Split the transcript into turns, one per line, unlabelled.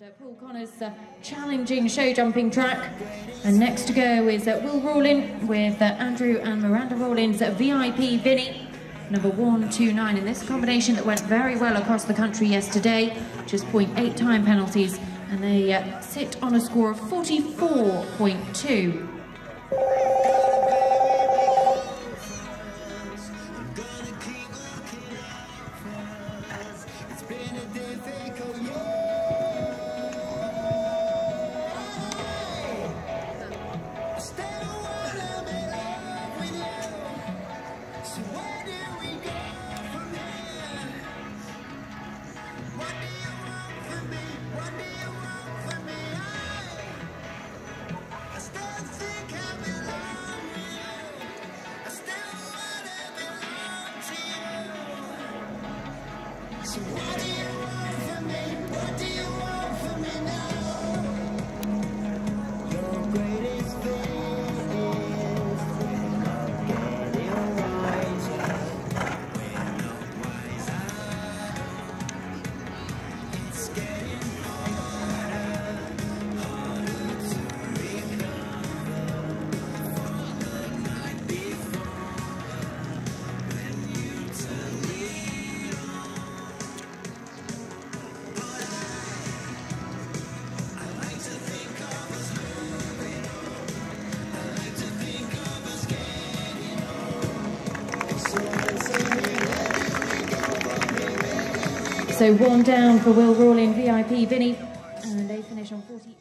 And uh, Paul Connor's uh, challenging show jumping track. And next to go is uh, Will Rawlin with uh, Andrew and Miranda Rawlin's VIP Vinnie, number 129 in this combination that went very well across the country yesterday. Just 0.8 time penalties, and they uh, sit on a score of 44.2.
So what do you want from me? What do you want
So one down for Will Rawlin, VIP Vinnie, and they finish on 48.